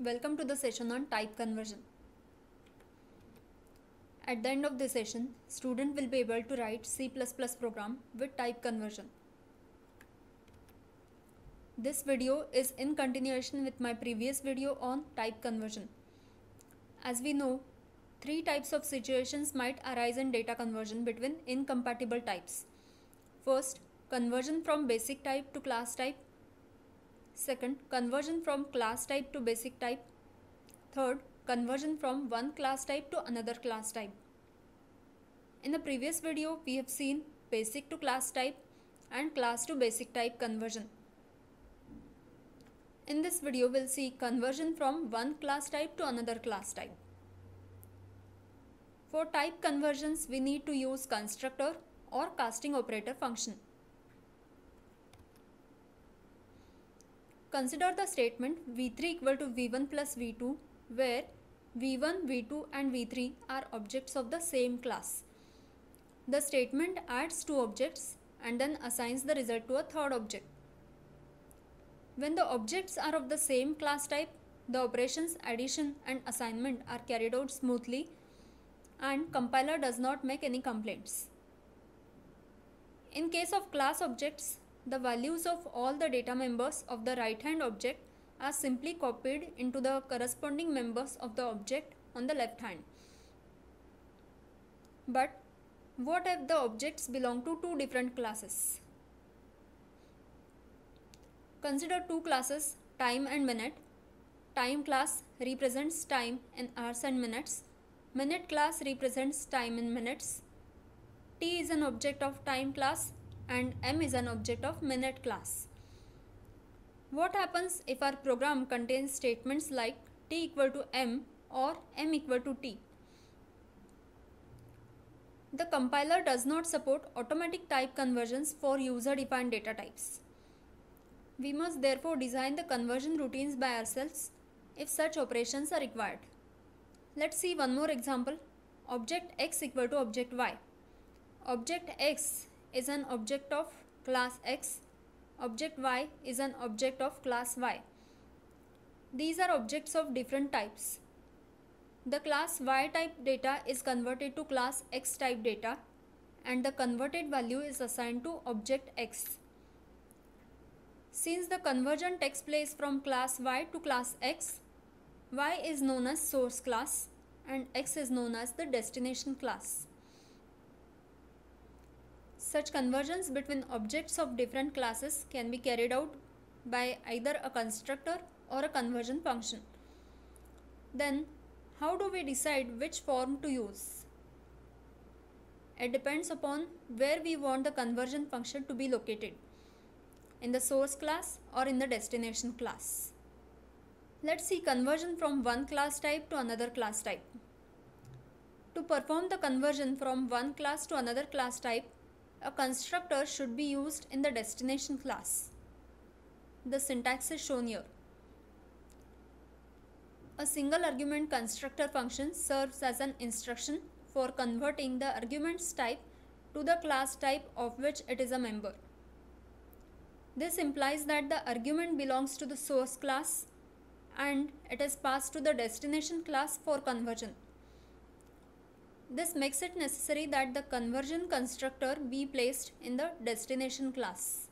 Welcome to the session on type conversion. At the end of this session, student will be able to write C++ program with type conversion. This video is in continuation with my previous video on type conversion. As we know, three types of situations might arise in data conversion between incompatible types. First, conversion from basic type to class type. Second, conversion from class type to basic type. Third, conversion from one class type to another class type. In the previous video, we have seen basic to class type and class to basic type conversion. In this video, we'll see conversion from one class type to another class type. For type conversions, we need to use constructor or casting operator function. Consider the statement v3 equal to v1 plus v2 where v1, v2 and v3 are objects of the same class. The statement adds two objects and then assigns the result to a third object. When the objects are of the same class type, the operations addition and assignment are carried out smoothly and compiler does not make any complaints. In case of class objects, the values of all the data members of the right hand object are simply copied into the corresponding members of the object on the left hand. But what if the objects belong to two different classes? Consider two classes time and minute. Time class represents time in hours and minutes. Minute class represents time in minutes. T is an object of time class and M is an object of minute class. What happens if our program contains statements like T equal to M or M equal to T? The compiler does not support automatic type conversions for user defined data types. We must therefore design the conversion routines by ourselves if such operations are required. Let's see one more example. Object x equal to object y. Object x is an object of class x. Object y is an object of class y. These are objects of different types. The class y type data is converted to class x type data and the converted value is assigned to object x. Since the conversion takes place from class y to class x, y is known as source class and x is known as the destination class. Such conversions between objects of different classes can be carried out by either a constructor or a conversion function. Then, how do we decide which form to use? It depends upon where we want the conversion function to be located in the source class or in the destination class. Let's see conversion from one class type to another class type. To perform the conversion from one class to another class type, a constructor should be used in the destination class. The syntax is shown here. A single argument constructor function serves as an instruction for converting the argument's type to the class type of which it is a member. This implies that the argument belongs to the source class and it is passed to the destination class for conversion. This makes it necessary that the conversion constructor be placed in the destination class.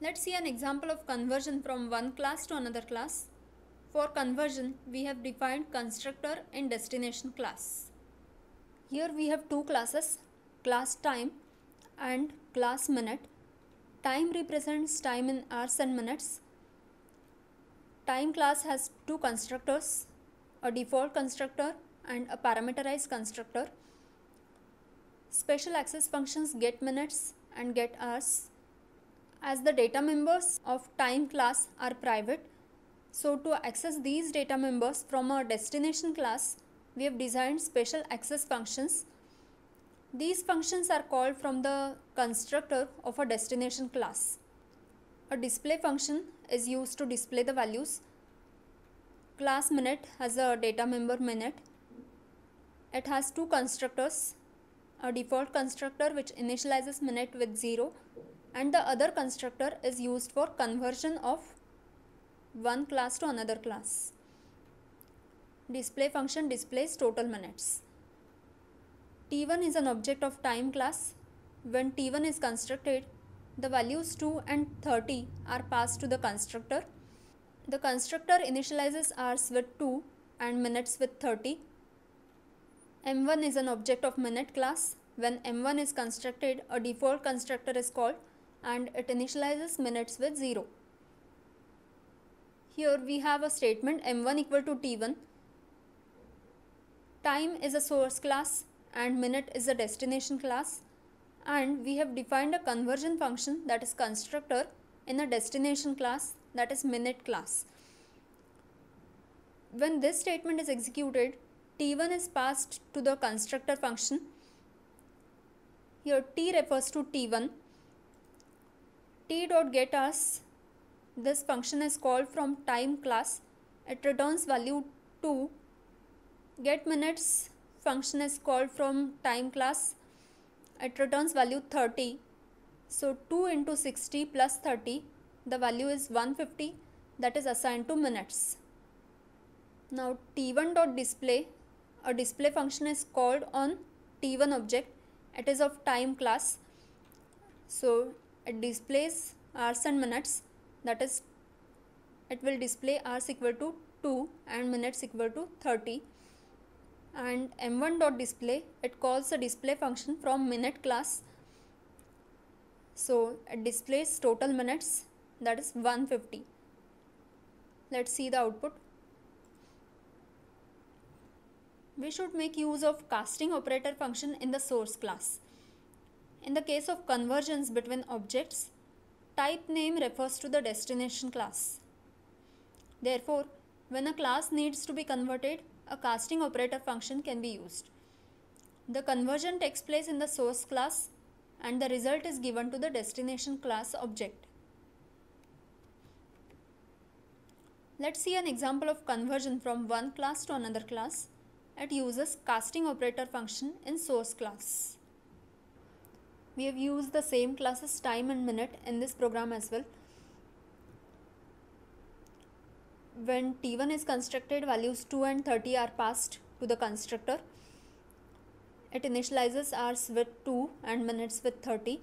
Let's see an example of conversion from one class to another class. For conversion, we have defined constructor in destination class. Here we have two classes, class time and class minute. Time represents time in hours and minutes. Time class has two constructors, a default constructor and a parameterized constructor. Special access functions get minutes and get hours. As the data members of time class are private, so to access these data members from our destination class, we have designed special access functions these functions are called from the constructor of a destination class. A display function is used to display the values. Class minute has a data member minute. It has two constructors, a default constructor which initializes minute with 0 and the other constructor is used for conversion of one class to another class. Display function displays total minutes. T1 is an object of time class. When T1 is constructed, the values 2 and 30 are passed to the constructor. The constructor initializes hours with 2 and minutes with 30. M1 is an object of minute class. When M1 is constructed, a default constructor is called and it initializes minutes with 0. Here we have a statement M1 equal to T1. Time is a source class and minute is a destination class and we have defined a conversion function that is constructor in a destination class that is minute class. When this statement is executed, t1 is passed to the constructor function. Here t refers to t1. t dot get hours this function is called from time class. It returns value 2. Get minutes function is called from time class it returns value 30 so 2 into 60 plus 30 the value is 150 that is assigned to minutes. Now t1 dot display a display function is called on t1 object. It is of time class. So it displays hours and minutes. That is it will display hours equal to 2 and minutes equal to 30 and m1 dot display it calls a display function from minute class. So it displays total minutes that is 150 let's see the output we should make use of casting operator function in the source class in the case of conversions between objects type name refers to the destination class therefore when a class needs to be converted a casting operator function can be used. The conversion takes place in the source class and the result is given to the destination class object. Let's see an example of conversion from one class to another class. It uses casting operator function in source class. We have used the same classes time and minute in this program as well. when T1 is constructed, values 2 and 30 are passed to the constructor. It initializes hours with 2 and minutes with 30.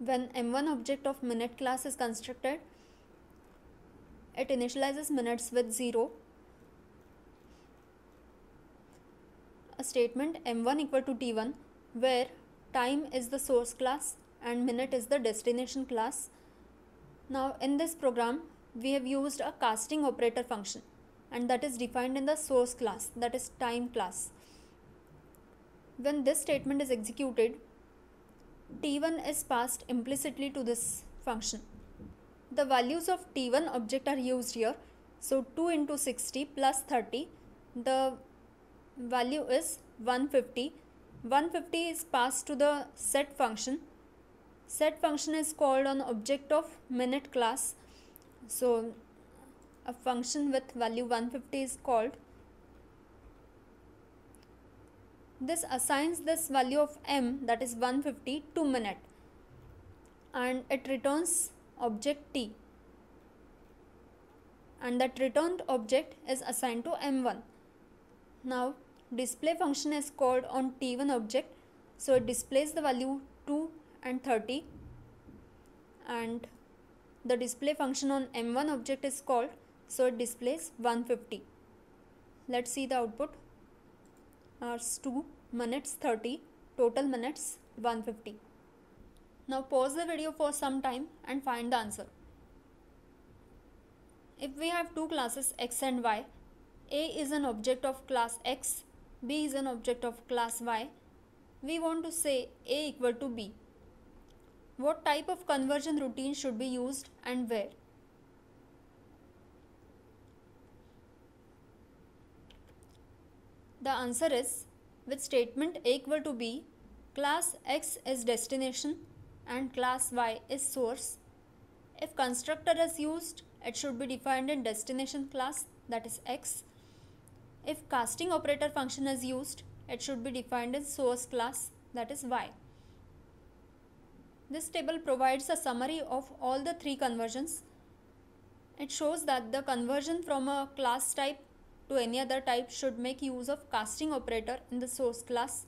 When M1 object of minute class is constructed, it initializes minutes with 0. A statement M1 equal to T1 where time is the source class and minute is the destination class now in this program, we have used a casting operator function and that is defined in the source class that is time class. When this statement is executed, T1 is passed implicitly to this function. The values of T1 object are used here. So 2 into 60 plus 30, the value is 150. 150 is passed to the set function set function is called on object of minute class so a function with value 150 is called this assigns this value of m that is 150 to minute. And it returns object t. And that returned object is assigned to m1 now display function is called on t1 object. So it displays the value 2 and 30 and the display function on m1 object is called so it displays 150 let's see the output hours 2 minutes 30 total minutes 150 now pause the video for some time and find the answer. If we have two classes x and y a is an object of class x b is an object of class y. We want to say a equal to b. What type of conversion routine should be used and where? The answer is with statement A equal to B, class X is destination and class Y is source. If constructor is used, it should be defined in destination class that is X. If casting operator function is used, it should be defined in source class that is Y. This table provides a summary of all the three conversions. It shows that the conversion from a class type to any other type should make use of casting operator in the source class.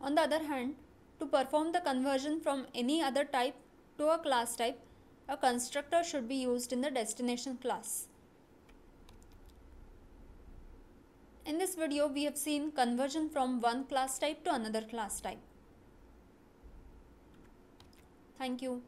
On the other hand, to perform the conversion from any other type to a class type, a constructor should be used in the destination class. In this video, we have seen conversion from one class type to another class type. Thank you.